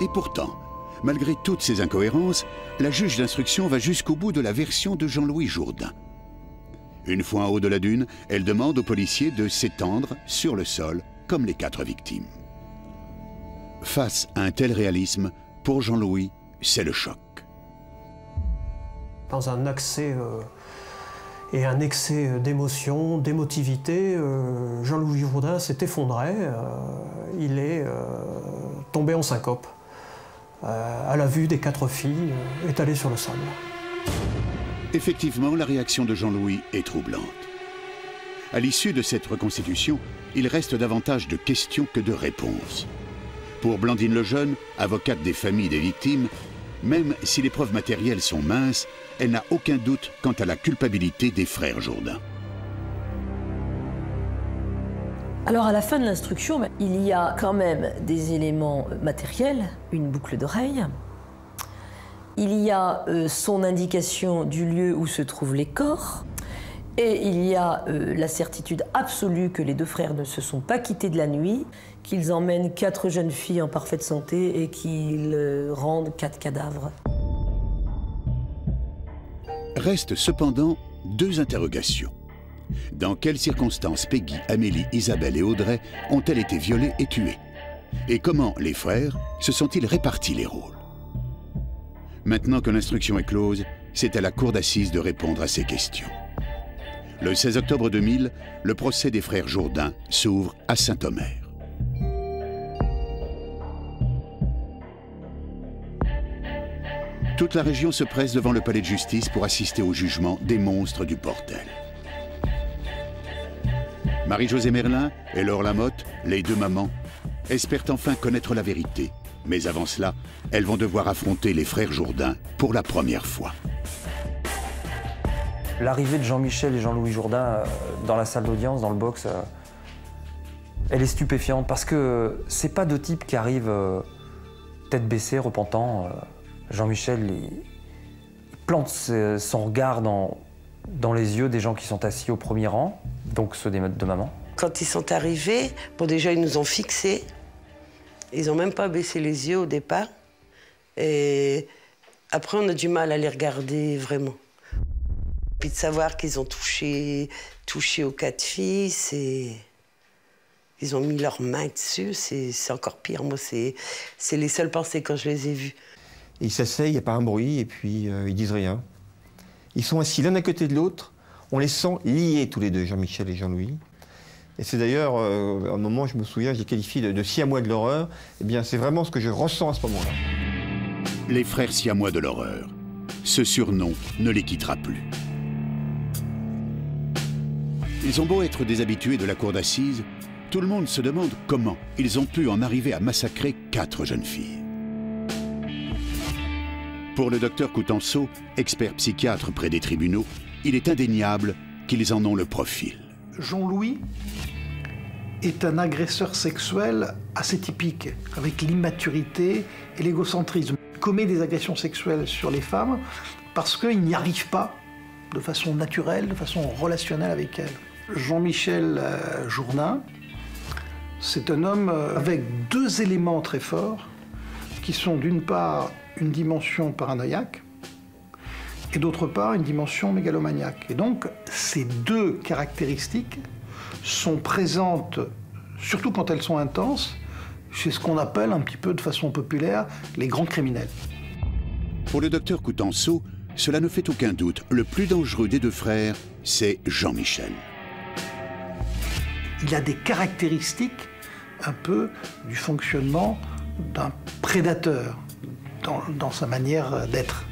Et pourtant, malgré toutes ces incohérences, la juge d'instruction va jusqu'au bout de la version de Jean-Louis Jourdain. Une fois en haut de la dune, elle demande aux policiers de s'étendre sur le sol comme les quatre victimes. Face à un tel réalisme, pour Jean-Louis, c'est le choc. Dans un accès euh, et un excès d'émotion, d'émotivité, euh, Jean-Louis Jourdain s'est effondré. euh, il est euh, tombé en syncope euh, à la vue des quatre filles euh, étalées sur le sable. Effectivement, la réaction de Jean-Louis est troublante. À l'issue de cette reconstitution, il reste davantage de questions que de réponses. Pour Blandine Lejeune, avocate des familles des victimes, même si les preuves matérielles sont minces, elle n'a aucun doute quant à la culpabilité des frères Jourdain. Alors à la fin de l'instruction, il y a quand même des éléments matériels, une boucle d'oreille. Il y a euh, son indication du lieu où se trouvent les corps. Et il y a euh, la certitude absolue que les deux frères ne se sont pas quittés de la nuit, qu'ils emmènent quatre jeunes filles en parfaite santé et qu'ils euh, rendent quatre cadavres. Restent cependant deux interrogations. Dans quelles circonstances Peggy, Amélie, Isabelle et Audrey ont-elles été violées et tuées? Et comment les frères se sont-ils répartis les rôles? Maintenant que l'instruction est close, c'est à la cour d'assises de répondre à ces questions. Le 16 octobre 2000, le procès des frères Jourdain s'ouvre à Saint-Omer. Toute la région se presse devant le palais de justice pour assister au jugement des monstres du portel. Marie-Josée Merlin et Laure Lamotte, les deux mamans, espèrent enfin connaître la vérité. Mais avant cela, elles vont devoir affronter les frères Jourdain pour la première fois. L'arrivée de Jean-Michel et Jean-Louis Jourdain euh, dans la salle d'audience, dans le box, euh, elle est stupéfiante parce que c'est pas deux types qui arrivent euh, tête baissée, repentant. Euh, Jean-Michel, plante son regard dans, dans les yeux des gens qui sont assis au premier rang, donc ceux des de maman. Quand ils sont arrivés, bon déjà ils nous ont fixés. Ils n'ont même pas baissé les yeux au départ. Et après on a du mal à les regarder vraiment. Puis de savoir qu'ils ont touché, touché aux quatre filles, c'est... Ils ont mis leurs mains dessus, c'est encore pire. Moi, c'est les seules pensées quand je les ai vus. Ils s'asseyent, il n'y a pas un bruit, et puis euh, ils disent rien. Ils sont assis l'un à côté de l'autre. On les sent liés tous les deux, Jean-Michel et Jean-Louis. Et c'est d'ailleurs, euh, un moment, je me souviens, je les qualifie de, de siamois de l'horreur. Eh bien, c'est vraiment ce que je ressens à ce moment-là. Les frères siamois de l'horreur. Ce surnom ne les quittera plus. Ils ont beau être des habitués de la cour d'assises, tout le monde se demande comment ils ont pu en arriver à massacrer quatre jeunes filles. Pour le docteur Coutenceau, expert psychiatre près des tribunaux, il est indéniable qu'ils en ont le profil. Jean-Louis est un agresseur sexuel assez typique, avec l'immaturité et l'égocentrisme. Il commet des agressions sexuelles sur les femmes parce qu'il n'y arrive pas de façon naturelle, de façon relationnelle avec elles. Jean-Michel euh, Jourdain C'est un homme euh, avec deux éléments très forts, qui sont d'une part une dimension paranoïaque, et d'autre part une dimension mégalomaniaque. Et donc ces deux caractéristiques sont présentes, surtout quand elles sont intenses, chez ce qu'on appelle un petit peu de façon populaire les grands criminels. Pour le docteur Coutenceau, cela ne fait aucun doute, le plus dangereux des deux frères, c'est Jean-Michel. Il a des caractéristiques un peu du fonctionnement d'un prédateur dans, dans sa manière d'être,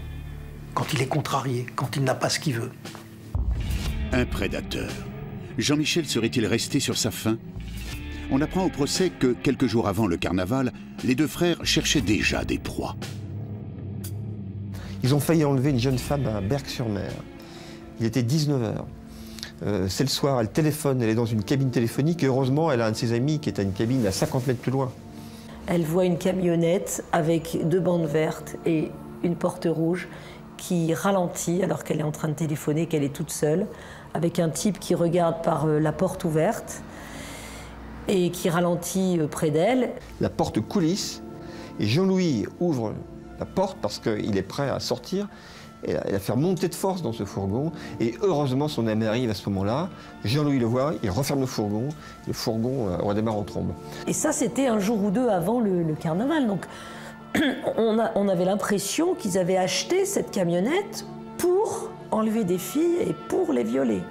quand il est contrarié, quand il n'a pas ce qu'il veut. Un prédateur. Jean-Michel serait-il resté sur sa faim? On apprend au procès que, quelques jours avant le carnaval, les deux frères cherchaient déjà des proies. Ils ont failli enlever une jeune femme à Berck-sur-Mer. Il était 19h. Euh, c'est le soir, elle téléphone, elle est dans une cabine téléphonique et heureusement, elle a un de ses amis qui est à une cabine à 50 mètres plus loin. Elle voit une camionnette avec deux bandes vertes et une porte rouge qui ralentit alors qu'elle est en train de téléphoner, qu'elle est toute seule, avec un type qui regarde par euh, la porte ouverte et qui ralentit euh, près d'elle. La porte coulisse et Jean-Louis ouvre la porte parce qu'il est prêt à sortir et à faire monter de force dans ce fourgon. Et heureusement, son ami arrive à ce moment-là. Jean-Louis le voit, il referme le fourgon. Le fourgon euh, redémarre en trombe. Et ça, c'était un jour ou deux avant le, le carnaval. Donc, on, a- on avait l'impression qu'ils avaient acheté cette camionnette pour enlever des filles et pour les violer.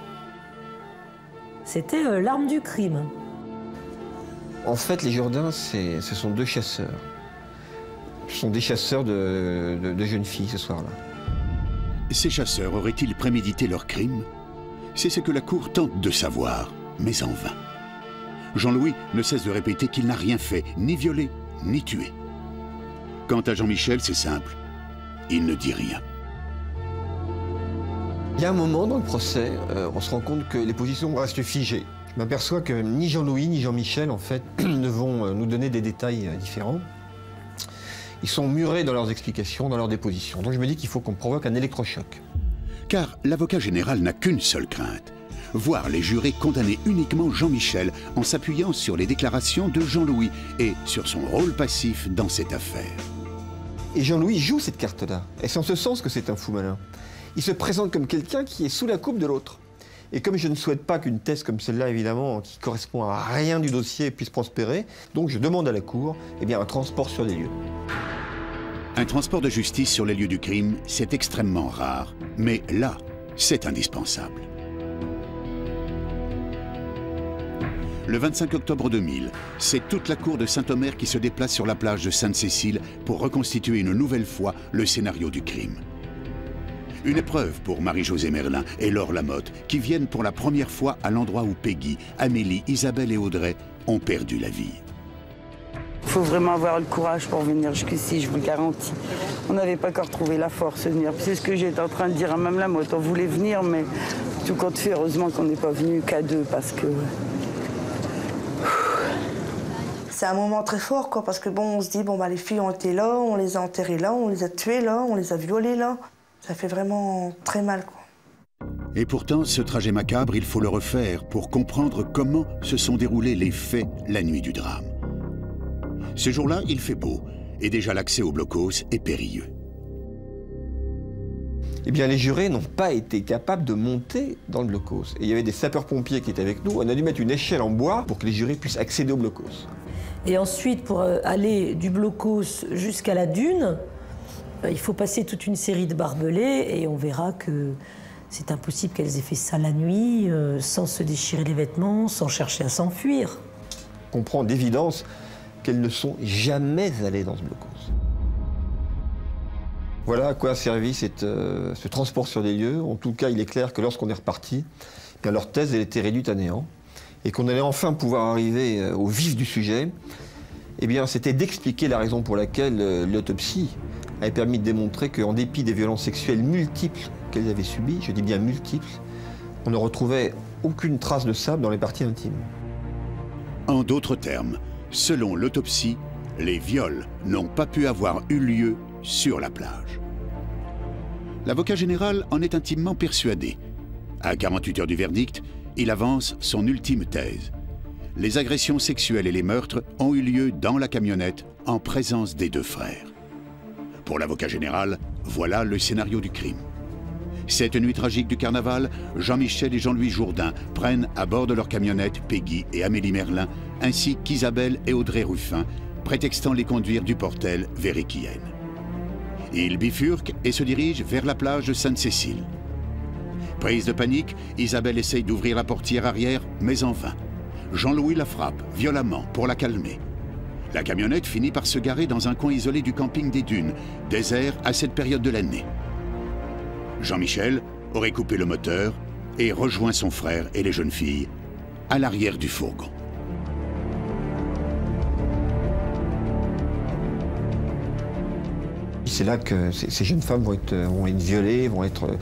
C'était euh, l'arme du crime. En fait, les Jourdains, c'est- ce sont deux chasseurs. Ce sont des chasseurs de, de- de jeunes filles ce soir-là. Ces chasseurs auraient-ils prémédité leur crime? C'est ce que la Cour tente de savoir, mais en vain. Jean-Louis ne cesse de répéter qu'il n'a rien fait, ni violé, ni tué. Quant à Jean-Michel, c'est simple. Il ne dit rien. Il y a un moment dans le procès, euh, on se rend compte que les positions restent figées. Je m'aperçois que ni Jean-Louis ni Jean-Michel, en fait, ne vont euh, nous donner des détails euh, différents. Ils sont murés dans leurs explications, dans leurs dépositions. Donc je me dis qu'il faut qu'on provoque un électrochoc. Car l'avocat général n'a qu'une seule crainte. Voir les jurés condamner uniquement Jean-Michel en s'appuyant sur les déclarations de Jean-Louis et sur son rôle passif dans cette affaire. Et Jean-Louis joue cette carte-là. Et c'est en ce sens que c'est un fou malin. Il se présente comme quelqu'un qui est sous la coupe de l'autre. Et comme je ne souhaite pas qu'une thèse comme celle-là, évidemment, qui correspond à rien du dossier, puisse prospérer, donc je demande à la Cour eh un transport sur les lieux. Un transport de justice sur les lieux du crime, c'est extrêmement rare. Mais là, c'est indispensable. Le 25 octobre 2000, c'est toute la cour de Saint-Omer qui se déplace sur la plage de Sainte-Cécile pour reconstituer une nouvelle fois le scénario du crime. Une épreuve pour Marie-Josée Merlin et Laure Lamotte, qui viennent pour la première fois à l'endroit où Peggy, Amélie, Isabelle et Audrey ont perdu la vie. Il faut vraiment avoir le courage pour venir jusqu'ici, je vous le garantis. On n'avait pas encore trouvé la force de venir. C'est ce que j'étais en train de dire à Mme Lamotte. On voulait venir, mais tout compte fait, heureusement qu'on n'est pas venu qu'à deux, parce que C'est un moment très fort, quoi, parce que bon, on se dit, bon, bah, les filles ont été là, on les a enterrées là, on les a tuées là, on les a violées là. Ça fait vraiment très mal, quoi. Et pourtant, ce trajet macabre, il faut le refaire pour comprendre comment se sont déroulés les faits la nuit du drame. Ce jour-là, il fait beau, et déjà l'accès au blocos est périlleux. Eh bien, les jurés n'ont pas été capables de monter dans le blocos. Et il y avait des sapeurs-pompiers qui étaient avec nous. On a dû mettre une échelle en bois pour que les jurés puissent accéder au blocos. Et ensuite, pour euh, aller du blocos jusqu'à la dune, euh, il faut passer toute une série de barbelés et on verra que c'est impossible qu'elles aient fait ça la nuit, euh, sans se déchirer les vêtements, sans chercher à s'enfuir. On comprend d'évidence qu'elles ne sont jamais allées dans ce blocos. Voilà à quoi a servi ce transport sur des lieux. En tout cas, il est clair que lorsqu'on est reparti, eh leur thèse était réduite à néant et qu'on allait enfin pouvoir arriver euh, au vif du sujet. Eh bien, c'était d'expliquer la raison pour laquelle euh, l'autopsie avait permis de démontrer qu'en dépit des violences sexuelles multiples qu'elles avaient subies, je dis bien multiples, on ne retrouvait aucune trace de sable dans les parties intimes. En d'autres termes, selon l'autopsie, les viols n'ont pas pu avoir eu lieu sur la plage. L'avocat général en est intimement persuadé. À 48 heures du verdict, il avance son ultime thèse. les agressions sexuelles et les meurtres ont eu lieu dans la camionnette en présence des deux frères. Pour l'avocat général, voilà le scénario du crime. Cette nuit tragique du carnaval, Jean-Michel et Jean-Louis Jourdain prennent à bord de leur camionnette Peggy et Amélie Merlin, ainsi qu'Isabelle et Audrey Ruffin, prétextant les conduire du Portel vers Équillen. Ils bifurquent et se dirigent vers la plage de Sainte-Cécile. Prise de panique, Isabelle essaye d'ouvrir la portière arrière, mais en vain. Jean-Louis la frappe violemment pour la calmer. La camionnette finit par se garer dans un coin isolé du camping des Dunes, désert à cette période de l'année. Jean-Michel aurait coupé le moteur et rejoint son frère et les jeunes filles à l'arrière du fourgon. C'est là que ces jeunes femmes vont être, violées, vont être,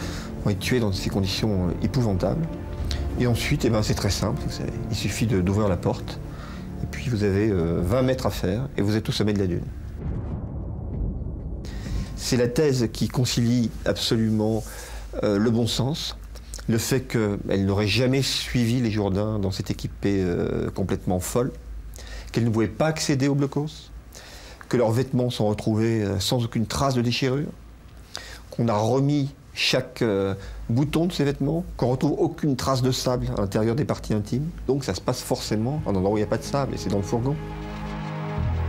vont être tuées dans ces conditions épouvantables. Et ensuite, eh ben, c'est très simple. Il suffit d'ouvrir la porte. Et puis vous avez 20 mètres à faire et vous êtes au sommet de la dune. C'est la thèse qui concilie absolument euh, le bon sens, le fait qu'elle n'aurait jamais suivi les Jourdains dans cette équipée euh, complètement folle, qu'elle ne pouvait pas accéder au blocos, que leurs vêtements sont retrouvés euh, sans aucune trace de déchirure, qu'on a remis chaque bouton de ces vêtements, qu'on retrouve aucune trace de sable à l'intérieur des parties intimes. Donc ça se passe forcément à un endroit où il n'y a pas de sable, et c'est dans le fourgon.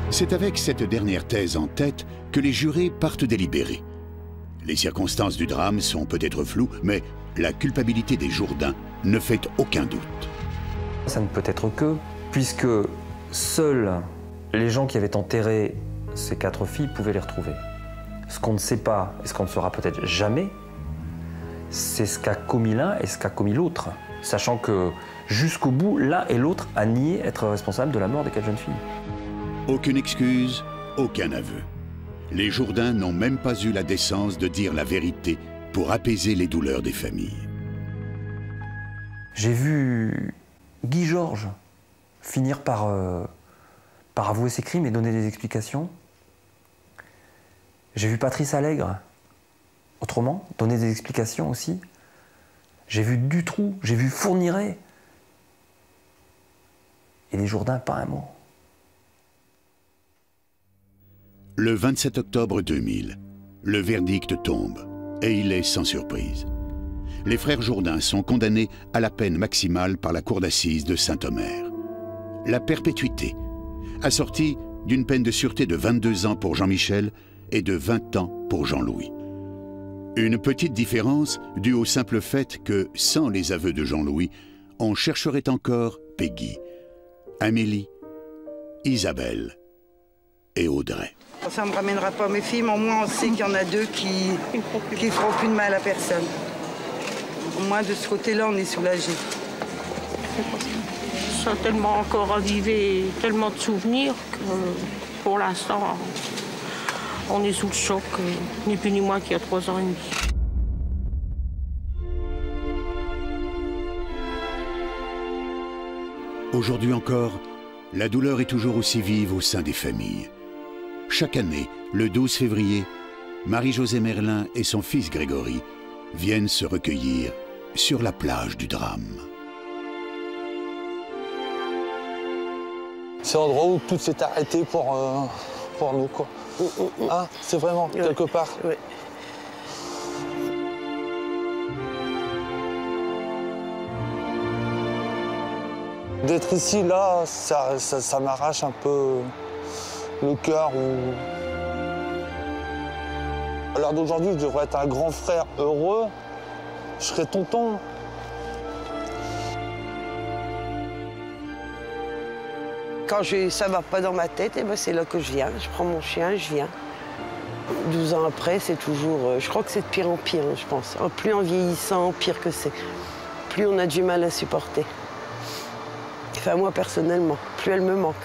C'est avec cette dernière thèse en tête que les jurés partent délibérer. Les circonstances du drame sont peut-être floues, mais la culpabilité des Jourdains ne fait aucun doute. Ça ne peut être que, puisque seuls les gens qui avaient enterré ces quatre filles pouvaient les retrouver. Ce qu'on ne sait pas, et ce qu'on ne saura peut-être jamais, c'est ce qu'a commis l'un et ce qu'a commis l'autre, sachant que jusqu'au bout, l'un et l'autre a nié être responsable de la mort des quatre jeunes filles. Aucune excuse, aucun aveu. Les Jourdains n'ont même pas eu la décence de dire la vérité pour apaiser les douleurs des familles. J'ai vu Guy Georges finir par, euh, par avouer ses crimes et donner des explications. J'ai vu Patrice Allègre, autrement, donner des explications aussi. J'ai vu Dutroux, j'ai vu Fourniret. Et les Jourdains, pas un mot. Le 27 octobre 2000, le verdict tombe, et il est sans surprise. Les frères Jourdain sont condamnés à la peine maximale par la cour d'assises de Saint-Omer. La perpétuité, assortie d'une peine de sûreté de 22 ans pour Jean-Michel et de 20 ans pour Jean-Louis. Une petite différence due au simple fait que, sans les aveux de Jean-Louis, on chercherait encore Peggy, Amélie, Isabelle et Audrey. Ça ne me ramènera pas mes filles, mais au moins on sait qu'il y en a deux qui ne feront plus de mal à personne. Au moins de ce côté-là, on est soulagé. Ça a tellement encore ravivé tellement de souvenirs que pour l'instant, on est sous le choc, ni plus ni moins qu'il y a trois ans et demi. Aujourd'hui encore, la douleur est toujours aussi vive au sein des familles. Chaque année, le 12 février, Marie-Josée Merlin et son fils Grégory viennent se recueillir sur la plage du drame. C'est l'endroit où tout s'est arrêté pour, euh, pour nous. Quoi. Ah, c'est vraiment, quelque part. D'être ici, là, ça, ça, m'arrache un peu le cœur. À l'heure d'aujourd'hui, je devrais être un grand frère heureux. Je serais tonton. Quand je, ça va pas dans ma tête, et ben c'est là que je viens. Je prends mon chien, je viens. 12 ans après, c'est toujours. euh, Je crois que c'est de pire en pire, hein, je pense. Plus en vieillissant, pire que c'est. Plus on a du mal à supporter. Enfin, moi personnellement, plus elle me manque.